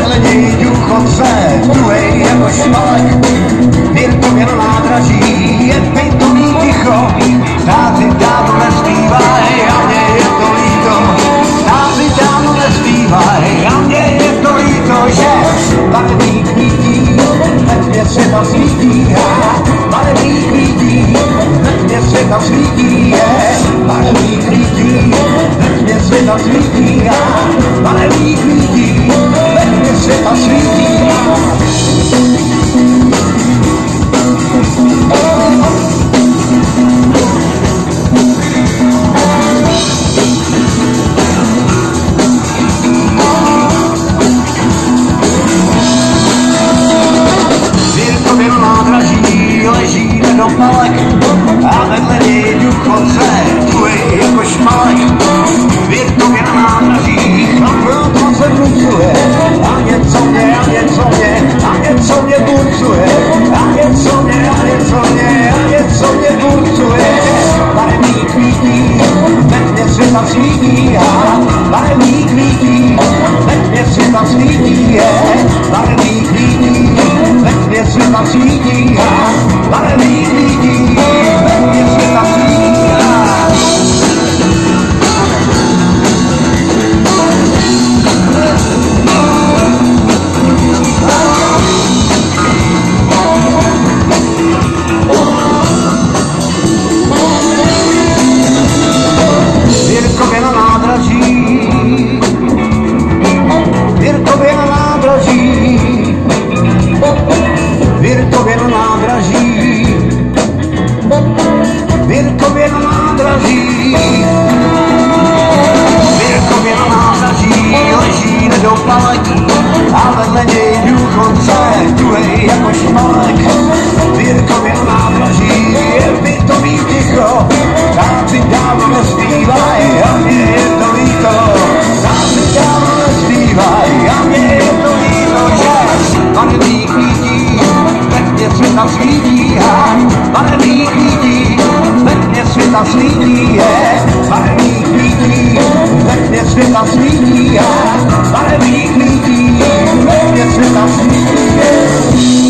vedledí důchodce, tuhej jako šmalek. to jen nádraží, je pitomý ticho, táty dávno nezbývaj, a mě je to líto. Táty dávno nezbývaj, a mě je to líto, že barevný kvítí, hned mě se tam svítí, barevný kvítí, hned mě se tam svítí, je barevný kvítí, hned mě se tam svítí, barevný kvítí. hned mě se tam svítí. Tá cheio de tmě světa svítí, a barevný kvítí, ve tmě světa svítí, barevný tuhej jako šmalek. Virkově na nádraží je bytový ticho, táci dávno a mě je to líto. Táci dávno a mě je to líto, že lidí tmě světa svítí lidí tmě světa svítí je lidí tmě světa svítí lidí ve tmě světa svítí je